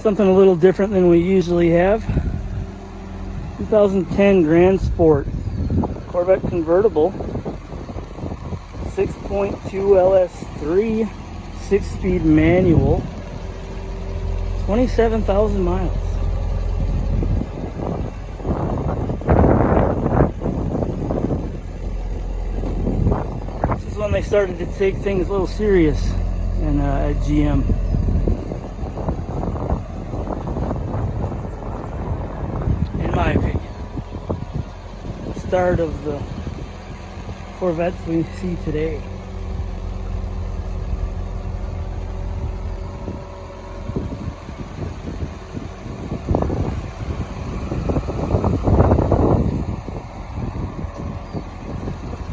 Something a little different than we usually have. 2010 Grand Sport Corvette convertible. 6.2 LS3, 6-speed manual. 27,000 miles. This is when they started to take things a little serious in, uh, at GM. Start of the Corvettes we see today.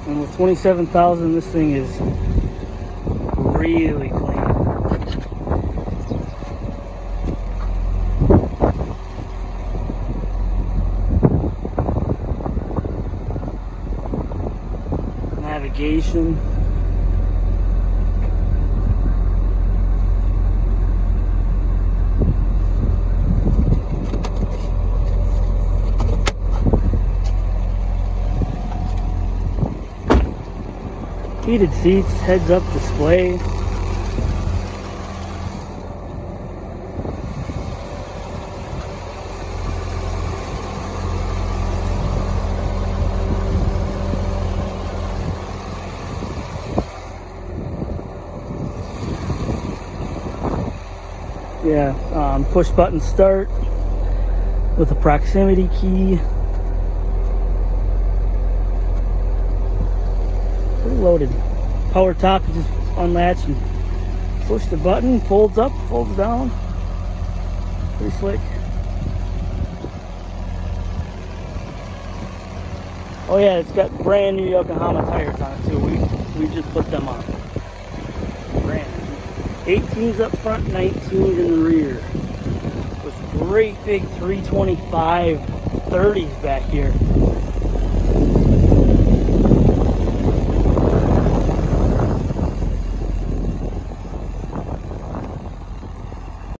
And with 27,000, this thing is really clean. Navigation. Heated seats, heads up display. Yeah, um, push button start with a proximity key. Pretty loaded. Power top, you just unlatch and push the button, folds up, folds down. Pretty slick. Oh yeah, it's got brand new Yokohama tires on it too. We we just put them on. Brand new. 18s up front, 19s in the rear. With great big 325 30s back here.